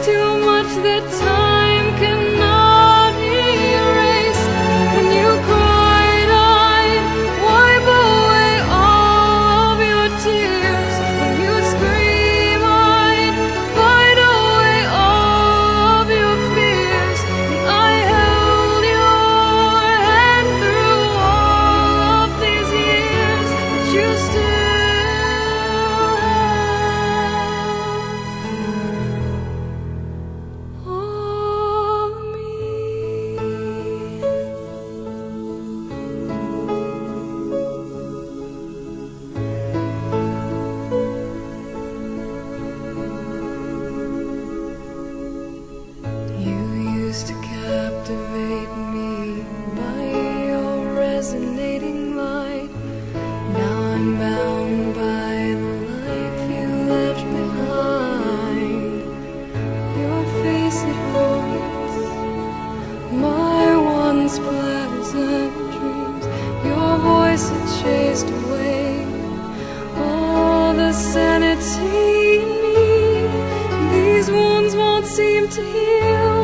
too much that time fascinating light. Now I'm bound by the life you left behind. Your face it holds my once pleasant dreams. Your voice it chased away all the sanity in me. These wounds won't seem to heal.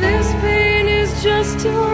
This pain is just too.